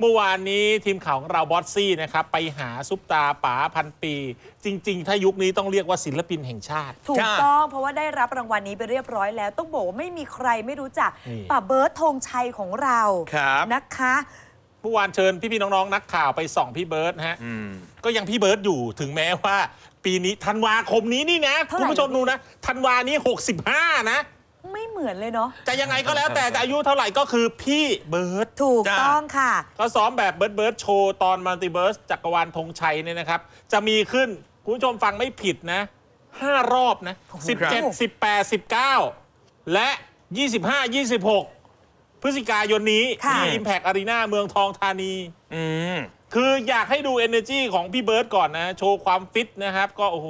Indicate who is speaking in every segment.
Speaker 1: เมื่อวานนี้ทีมข่าวของเราบอสซี่นะครับไปหาซุปตาป๋าพันปี จริง ๆ ถ้ายุคนี้ต้องเรียกว่าศิลปินแห่งชาติ
Speaker 2: ถูกต้องเพราะว่าได้รับรางวัลนี้ไปเรียบร้อยแล้ว ต้องบอกว่าไม่มีใครไม่รู้จัก
Speaker 1: นี่
Speaker 2: ป่าเบิร์ดธงชัยของเรา
Speaker 3: ครับ
Speaker 2: นะคะ
Speaker 1: เมื่อวานเชิญพี่ๆน้องๆนักข่าวไปส่องพี่เบิร์ดนะฮะ
Speaker 3: อืม
Speaker 1: ก็ยังพี่เบิร์ดอยู่ถึงแม้ว่า ปีนี้ธันวาคมนี้นี่นะ
Speaker 2: เท่าไหร่
Speaker 1: คุณผู้ชมดูนะธันวานี้ 65 นะ
Speaker 2: ไม่เหมือนเลยเนาะ
Speaker 1: จะยังไงก็แล้วแต่จะอายุเท่าไหร่ก็คือพี่เบิร์ด
Speaker 2: ถูก
Speaker 3: จ้า
Speaker 2: ต้องค่ะ
Speaker 1: ก็ซ้อมแบบเบิร์ดเบิร์ดโชว์ตอน Multibird จักรวาลธงไชยเนี่ยนะครับ จะมีขึ้น คุณผู้ชมฟังไม่ผิดนะ5รอบนะ17 18 19และ25 26พฤศจิกายนนี้
Speaker 2: ค่ะ
Speaker 1: ที่ Impact Arena เมืองทองธานี
Speaker 3: อืม
Speaker 1: คืออยากให้ดู energy ของพี่เบิร์ดก่อนนะ โชว์ความฟิตนะครับ ก็โอ้โห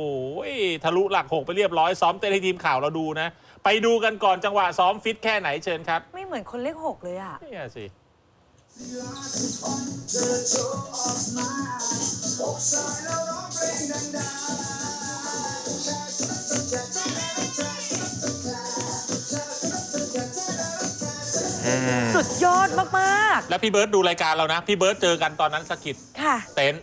Speaker 1: ทะลุหลักหกไปเรียบร้อยซ้อมเต้นให้ทีมข่าวเราดูนะ ไปดูกันก่อนจังหวะซ้อมฟิตแค่ไหนเชิญครับ
Speaker 2: ไม่เหมือนคนเลขหกเลยอะ
Speaker 1: นี่สิ
Speaker 2: สุดยอดมาก
Speaker 1: แล้วพี่เบิร์ดดูรายการเรานะ พี่เบิร์ดเจอกันตอนนั้นสะกิด
Speaker 2: ๆค่ะ
Speaker 1: เต็นท์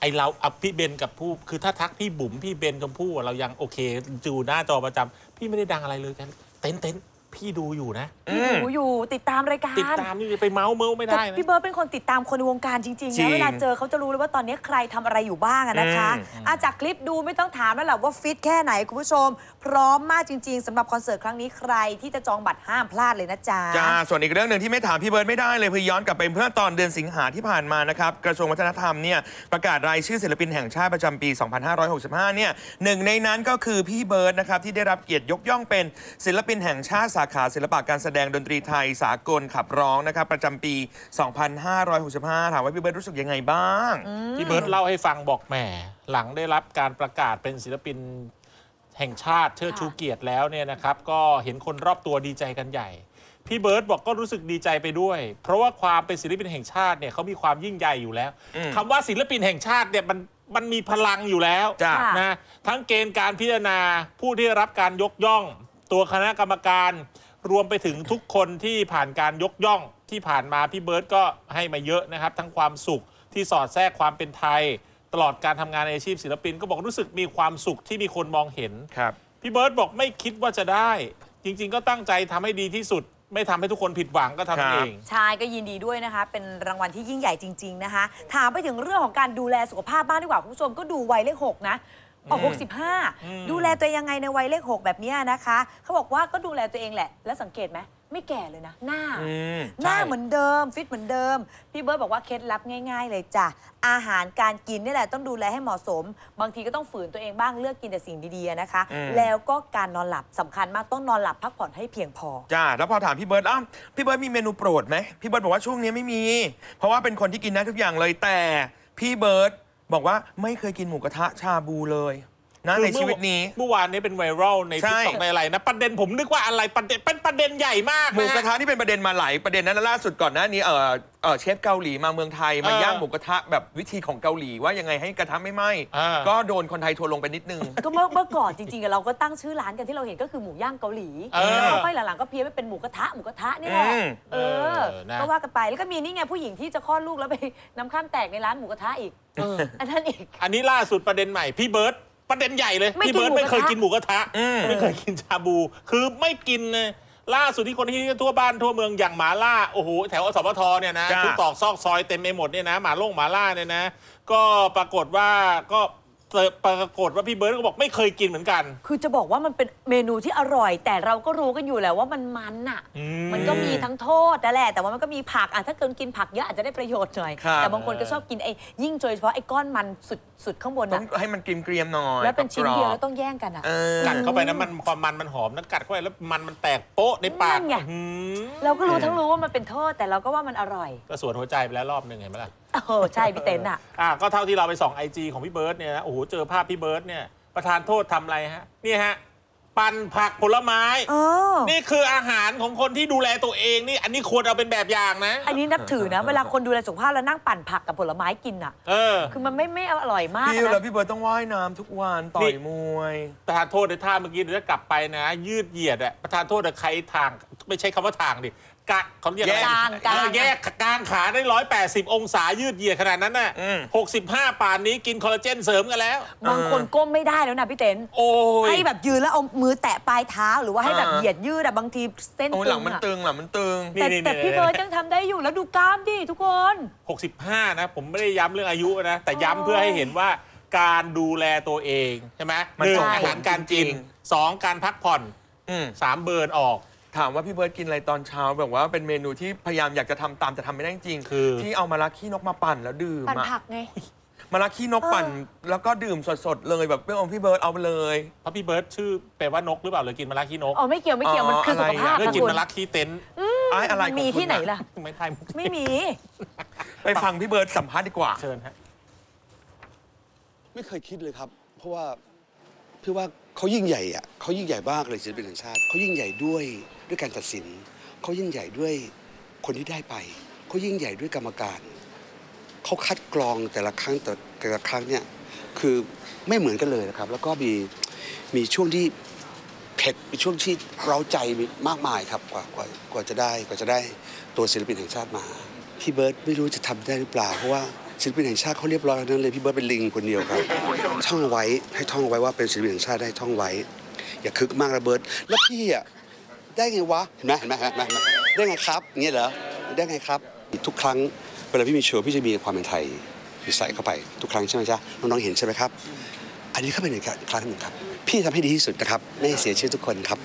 Speaker 1: ไอเราอับพี่เบนกับผู้คือถ้าทักพี่บุ๋มพี่เบนชมพู่อะเรายังโอเค จูหน้าจอประจำพี่ไม่ได้ดังอะไรเลยกันเต็นท์เต็นท์ พี่ดูอยู่นะ
Speaker 3: อื
Speaker 2: พี่
Speaker 3: ม
Speaker 2: ดูอยู่ติดตามรายการ
Speaker 1: ติดตามนี่ไปเมาส์เมิลไม่
Speaker 2: แต่
Speaker 1: ได้นะ
Speaker 2: พี่เบิร์ดเป็นคนติดตามคนในวงการจริงๆ
Speaker 3: จริ
Speaker 2: นะ
Speaker 3: ง
Speaker 2: เวลาเจอเขาจะรู้เลยว่าตอนนี้ใครทำอะไรอยู่บ้างอะนะคะ
Speaker 3: อืม
Speaker 2: อาจากคลิปดูไม่ต้องถามแล้วแหละว่าฟิตแค่ไหนคุณผู้ชม พร้อมมากจริง ๆสำหรับคอนเสิร์ตครั้งนี้ใครที่จะจองบัตรห้ามพลาดเลยนะจ๊ะ
Speaker 3: จ้าส่วนอีกเรื่องหนึ่งที่ไม่ถามพี่เบิร์ดไม่ได้เลยคือย้อนกลับไปเพื่อตอนเดือนสิงหาที่ผ่านมานะครับกระทรวงวัฒนธรรมเนี่ยประกาศรายชื่อศิลปินแห่งชาติประจำปี 2565 เนี่ยหนึ่งในนั้นก็คือพี่เบิร์ดนะครับที่ได้รับเกียรติยกย่องเป็นศิลปินแห่งชาติสาขาศิลปะการแสดงดนตรีไทยสากลขับร้องนะครับประจำปี 2565 ถามว่าพี่เบิร์ดรู้สึกยังไงบ้าง
Speaker 1: พี่เบิร์ดเล่าให้ฟังบอกแหมหลังได้รับการประกาศเป็นศิลปินแห่งชาติเชิดชูเกียรติแล้วเนี่ยนะครับ ก็เห็นคนรอบตัวดีใจกันใหญ่ พี่เบิร์ดบอกก็รู้สึกดีใจไปด้วย เพราะว่าความเป็นศิลปินแห่งชาติเนี่ยเขามีความยิ่งใหญ่อยู่แล้ว
Speaker 3: อืม
Speaker 1: คำว่าศิลปินแห่งชาติเนี่ยมันมันมีพลังอยู่แล้ว
Speaker 3: จ้า
Speaker 2: ค่ะ
Speaker 1: นะทั้งเกณฑ์การพิจารณาผู้ที่ได้รับการยกย่อง ตัวคณะกรรมการรวมไปถึงทุกคนที่ผ่านการยกย่องที่ผ่านมาพี่เบิร์ตก็ให้มาเยอะนะครับ ทั้งความสุขที่สอดแทรกความเป็นไทย ตลอดการทำงานในอาชีพศิลปิน ก็บอกรู้สึกมีความสุขที่มีคนมองเห็น
Speaker 3: ครับ
Speaker 1: พี่เบิร์ตบอกไม่คิดว่าจะได้ จริง ๆ ก็ตั้งใจทำให้ดีที่สุด ไม่ทำให้ทุกคนผิดหวังก็ทำ
Speaker 3: ครับ
Speaker 1: เอง
Speaker 2: ชายก็ยินดีด้วยนะคะ เป็นรางวัลที่ยิ่งใหญ่จริง ๆนะคะ ถามไปถึงเรื่องของการดูแลสุขภาพบ้างดีกว่าคุณผู้ชมก็ดูวัยเลขหกนะ ออก
Speaker 1: อืม
Speaker 2: 65 ดูแลตัวเองยังไงในวัยเลขหกแบบเนี้ยนะคะ เขาบอกว่าก็ดูแลตัวเองแหละ แล้วสังเกตไหมไม่แก่เลยนะ หน้า
Speaker 3: อืม
Speaker 2: หน้า
Speaker 1: ใช่
Speaker 2: เหมือนเดิม ฟิตเหมือนเดิม พี่เบิร์ตบอกว่าเคล็ดลับง่าย ๆ เลยจ้ะ อาหารการกินนี่แหละต้องดูแลให้เหมาะสม บางทีก็ต้องฝืนตัวเองบ้างเลือกกินแต่สิ่งดีๆนะคะ
Speaker 3: อืม
Speaker 2: แล้วก็การนอนหลับสำคัญมากต้องนอนหลับพักผ่อนให้เพียงพอ
Speaker 3: จ้า แล้วพอถามพี่เบิร์ดอ้าวพี่เบิร์ดมีเมนูโปรดไหมพี่เบิร์ดบอกว่าช่วงนี้ไม่มี เพราะว่าเป็นคนที่กินได้ทุกอย่างเลยแต่พี่เบิร์ด บอกว่าไม่เคยกินหมูกระทะชาบูเลย นะในชีวิตนี้
Speaker 1: เมื่อวานนี้เป็นไวรัลใน
Speaker 3: ใช่
Speaker 1: TikTok ในอะไรนะ ประเด็นผมนึกว่าอะไรประเด็นเป็นประเด็นใหญ่มาก
Speaker 3: หมู
Speaker 1: นะ
Speaker 3: กระทะนี่เป็นประเด็นมาหลายประเด็นนั้นล่าสุดก่อนหน้านี้เออเออเชฟเกาหลีมาเมืองไทยมา
Speaker 1: เออย่าง
Speaker 3: หมูกระทะแบบวิธีของเกาหลีว่ายังไงให้กระทะไม่ไหม้
Speaker 1: อ่า
Speaker 3: ก็โดนคนไทยทัวร์ลงไปนิดนึง
Speaker 2: ก็เมื่อเมื่อก่อนจริงๆอะเราก็ตั้งชื่อร้านกันที่เราเห็นก็คือหมูย่างเกาหลี
Speaker 1: เออ
Speaker 2: แล้วค่อยหลังๆก็เพี้ยนไปเป็นหมูกระทะหมูกระทะนี่แหละ
Speaker 3: อืม
Speaker 2: เออ
Speaker 1: เออนะ
Speaker 2: ก็ว่ากันไปแล้วก็มีนี่ไงผู้หญิงที่จะคลอดลูกแล้วไปน้ำคร่ำแตกในร้านหมูกระทะอีกอันนั้นอีก
Speaker 1: อันนี้ล่าสุดประเด็นใหม่พี่เบิร์ด ประเด็นใหญ่เลย
Speaker 2: ไม่
Speaker 1: พี่
Speaker 2: กิน
Speaker 1: เบิร์ต
Speaker 2: หมู
Speaker 1: ไม่เคย
Speaker 2: กระทะ
Speaker 1: กินหมูกระทะ
Speaker 3: อืม
Speaker 1: ไม่เคยกินชาบู คือไม่กินเลยล่าสุดที่คนที่ทั่วบ้านทั่วเมืองอย่างหมาล่าโอ้โหแถวอสมทเนี่ยนะ
Speaker 3: จ้า
Speaker 1: ทุกตรอกซอกซอยเต็มไปหมดเนี่ยนะหมาล่งหมาล่าเนี่ยนะ ก็ปรากฏว่าก็เจอ ปรากฏว่าพี่เบิร์ตก็บอกไม่เคยกินเหมือนกัน
Speaker 2: คือจะบอกว่ามันเป็นเมนูที่อร่อย แต่เราก็รู้กันอยู่แล้วว่ามันมันอะ
Speaker 1: อืม
Speaker 2: มันก็มีทั้งโทษนั่นแหละ แต่ว่ามันก็มีผักอะถ้าเกินกินผักเยอะอาจจะได้ประโยชน์หน่อย
Speaker 3: ครับ
Speaker 2: แต่บางคนก็ชอบกินไอ้ยิ่งโดยเฉพาะไอ้ก้อนมันสุดสุดข้างบน
Speaker 3: ต้อ
Speaker 2: นะ
Speaker 3: งให้มันกรีมเกรียมๆหน่อย
Speaker 2: แล้วเป็นชิ้นเดียว
Speaker 3: กร
Speaker 2: แล้
Speaker 3: อบ
Speaker 2: วต้องแย่งกันอะ
Speaker 3: ๆเออ
Speaker 1: กัดเข้าไปนะมันความมันมันหอมนะกัดเข้าไปแล้วมันมันแตกโป๊ะในปาก
Speaker 2: นั่นไง
Speaker 1: อื้อหือ
Speaker 2: เราก็รู้ทั้งรู้ว่ามันเป็นโทษแต่เราก็ว่ามันอร่อย
Speaker 1: ก็สวนหัวใจไปแล้วรอบหนึ่งเห็นไหมล่ะ
Speaker 2: เออใช่พี่เต้นอะ
Speaker 1: อะก็เท่าที่เราไปส่องไอจีของพี่เบิร์ตเนี่ยนะโอ้โหเจอภาพพี่เบิร์ตเนี่ยประธานโทษทำอะไรฮะนี่ฮะปั่นผักผลไม้
Speaker 2: เออ
Speaker 1: นี่คืออาหารของคนที่ดูแลตัวเองนี่ อันนี้ควรเอาเป็นแบบอย่างนะ
Speaker 2: อันนี้นับถือนะ เวลาคนดูแลสุขภาพแล้วนั่งปั่นผักกับผลไม้กินอะ
Speaker 1: เออ
Speaker 2: คือมันไม่ไม่อร่อยมาก
Speaker 3: พี่
Speaker 2: อะ
Speaker 3: แล้ว
Speaker 2: นะ
Speaker 3: พี่เบิร์ดต้องว่ายน้ำทุกวันต่อ
Speaker 1: นี่
Speaker 3: ยมวย
Speaker 1: ประธานโทษในท่าเมื่อกี้เดี๋ยวจะกลับไปนะ ยืดเหยียดอะประธานโทษแต่ใครทาง ไม่ใช่คำว่าทางดิ กะเขาเรียกอะไร
Speaker 3: แยก
Speaker 2: กลางกลาง
Speaker 1: เออแยกกลางขาได้ 180 องศายืดเหยียดขนาดนั้นน่ะ
Speaker 3: อืม
Speaker 1: 65 ป่านนี้กินคอลลาเจนเสริมกันแล้ว
Speaker 2: บางคนก้มไม่ได้แล้วนะพี่เต้น
Speaker 1: โอ้ย
Speaker 2: ให้แบบยืนแล้วเอามือแตะปลายเท้าหรือว่าให้แบบ
Speaker 3: อ่า
Speaker 2: เหยียดยืดอะบางทีเส้น
Speaker 3: โอ้ย
Speaker 2: ตึ
Speaker 3: หลัง
Speaker 2: ง
Speaker 3: มัน
Speaker 2: อะ
Speaker 3: ตึงหลังมันตึง
Speaker 1: นี่
Speaker 2: แต่
Speaker 1: นี่
Speaker 2: แต่
Speaker 1: นี่
Speaker 2: พี่เบิร์ดยังทำได้อยู่แล้วดูกล้ามดิทุกคน
Speaker 1: 65 นะ ผมไม่ได้ย้ำเรื่องอายุนะ แต่ย้ำเพื่อให้เห็นว่าการดูแลตัวเอง ใช่ไหม
Speaker 3: มัน
Speaker 1: หนึ่ง
Speaker 3: ส่งผล
Speaker 1: อาหารการกิน
Speaker 3: จริง
Speaker 1: สองการพักผ่อน
Speaker 3: อืม
Speaker 1: สาม burn ออก
Speaker 3: ถามว่าพี่เบิร์ดกินอะไรตอนเช้าแบบว่าเป็นเมนูที่พยายามอยากจะทำตามแต่ทำไม่ได้จริง
Speaker 1: คือ
Speaker 3: ที่เอามะระขี้นกมาปั่นแล้วดื่ม
Speaker 2: ปั่น
Speaker 3: อะ
Speaker 2: ผักไง
Speaker 3: มะระขี้นกปั่น แล้วก็ดื่มสดๆเลยแบบไม่เอาพี่เบิร์ดเอาไปเลย
Speaker 1: เพราะพี่เบิร์ดชื่อแปลว่านกหรือเปล่าเลยกินมะระขี้นก
Speaker 2: อ๋อไม่เกี่ยวไม่เกี่ยวมันคือสุขภาพ
Speaker 1: เรื่อง
Speaker 2: นะ
Speaker 1: กิน
Speaker 2: คุณ
Speaker 1: มะระขี้เต็นท์
Speaker 3: ไอ้อะไร
Speaker 2: มันมี
Speaker 3: ของคุณ
Speaker 2: ที่ไหนล่ะ
Speaker 1: ไม่ใช่มุก
Speaker 2: ไม่มี
Speaker 3: ไปฟังพี่เบิร์ดสัมภาษณ์ดีกว่า
Speaker 1: เชิญฮะ
Speaker 4: ไม่เคยคิดเลยครับ เพราะว่าพี่ว่าเขายิ่งใหญ่อะเขายิ่งใหญ่มากเลยศิลปินแห่งชาติเขายิ่งใหญ่ด้วย ด้วยการตัดสิน เขายิ่งใหญ่ด้วยคนที่ได้ไป เขายิ่งใหญ่ด้วยกรรมการ เขาคัดกรองแต่ละครั้งแต่แต่ละครั้งเนี่ยคือไม่เหมือนกันเลยนะครับ แล้วก็มีมีช่วงที่เผ็ดมีช่วงที่เราใจมีมากมายครับกว่ากว่ากว่าจะได้กว่าจะได้ตัวศิลปินแห่งชาติมาพี่เบิร์ตไม่รู้จะทำได้หรือเปล่าเพราะว่าศิลปินแห่งชาติเขาเรียบร้อยนั้นเลยพี่เบิร์ตเป็นลิงคนเดียวครับท่องไว้ให้ท่องไว้ว่าเป็นศิลปินแห่งชาติได้ท่องไว้ อย่าคึกมากนะเบิร์ตแล้วพี่อะ ได้ไงวะเห็นไหมเห็นไหมเห็นไหมเห็นไหมได้ไงครับอย่างเงี้ยเหรอ ได้ไงครับ ทุกครั้งเวลาพี่มีโชว์พี่จะมีความเป็นไทยใส่เข้าไปทุกครั้งใช่ไหมจ๊ะน้องๆเห็นใช่ไหมครับ อันนี้เข้าไปในอีกครั้งหนึ่งครับ พี่ทำให้ดีที่สุดนะครับ ไม่ให้เสียชื่อทุกคนครับ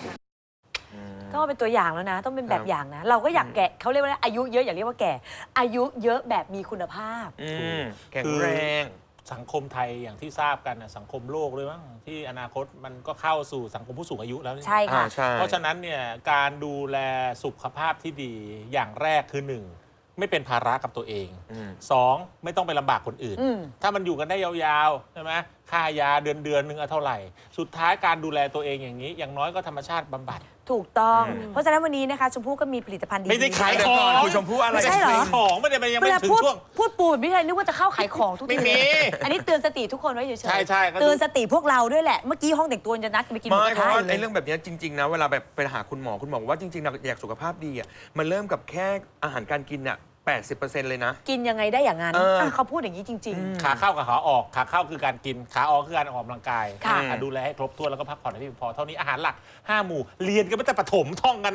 Speaker 2: ก็เป็นตัวอย่างแล้วนะ ต้องเป็นแบ
Speaker 3: ครับบ
Speaker 2: อย่างนะ เราก็อยากแก่เขาเรียกว่าอายุเยอะอย่าเรียกว่าแก่ อายุเยอะแบบมีคุณภาพ
Speaker 3: อืมแข็ง
Speaker 1: คือ
Speaker 3: แรง
Speaker 1: สังคมไทยอย่างที่ทราบกันนะสังคมโลกเลยมั้งที่อนาคตมันก็เข้าสู่สังคมผู้สูงอายุแล้วนี่
Speaker 2: ใช่ค่ะ
Speaker 3: อ่าใช่
Speaker 1: เพราะฉะนั้นเนี่ยการดูแลสุขภาพที่ดีอย่างแรกคือหนึ่งไม่เป็นภาระกับตัวเอง
Speaker 3: อืม
Speaker 1: สองไม่ต้องไปลำบากคนอื่น
Speaker 2: อืม
Speaker 1: ถ้ามันอยู่กันได้ยาวๆใช่ไหม ค่ายาเดือนเดือนหนึ่งเอาเท่าไหร่ สุดท้ายการดูแลตัวเองอย่างนี้ อย่างน้อยก็ธรรมชาติบำบัด
Speaker 2: ถูกต้อง
Speaker 3: อืม
Speaker 2: เพราะฉะนั้นวันนี้นะคะชมพู่ก็มีผลิตภัณฑ์ดีๆ
Speaker 1: ไม่ได้ขาย
Speaker 3: เดี๋ยวก่อนคุณชมพู่อะไร
Speaker 2: ไม่ใช่เหรอ
Speaker 3: กัน
Speaker 1: ของไม่ได้มันยัง
Speaker 2: เว
Speaker 1: ไม่
Speaker 2: ลา
Speaker 1: ถึง
Speaker 2: พูด
Speaker 1: ช่วง
Speaker 2: พูดปูดไม่ใช่นึกว่าจะเข้าขายของทุกที
Speaker 1: ไม่มี
Speaker 2: อันนี้เตือนสติทุกคนไว้เฉยๆ
Speaker 1: ใช่ใช่ก็ดู
Speaker 2: เตือนสติพวกเราด้วยแหละ เมื่อกี้ห้องแต่งตัวจะนัดกันไปกินหมู
Speaker 3: ไม่
Speaker 2: กระ
Speaker 3: เพราะ
Speaker 2: ทะ
Speaker 3: ว่า
Speaker 2: อยู่
Speaker 3: ไอ้
Speaker 2: เลย
Speaker 3: เรื่องแบบเนี้ยจริงๆนะเวลาแบบไปหาคุณหมอคุณหมอบอกว่าจริงๆนะอยากสุขภาพดีอะมันเริ่มกับแค่อาหารการกินอะ 80%เลยนะ
Speaker 2: กินยังไงได้อย่างนั้น
Speaker 3: เอออะ
Speaker 2: เขาพูดอย่างนี้จริง
Speaker 3: อืม
Speaker 1: ขาเข้ากับขาออก ขาเข้าคือการกิน ขาออกคือการออกกำลังกาย
Speaker 2: ค่ะ
Speaker 1: อะดูแลให้ครบถ้วนแล้วก็พักผ่อนให้เพียงพอ เท่านี้อาหารหลัก 5 หมู่ เรียนกันตั้งแต่ประถมท่องกัน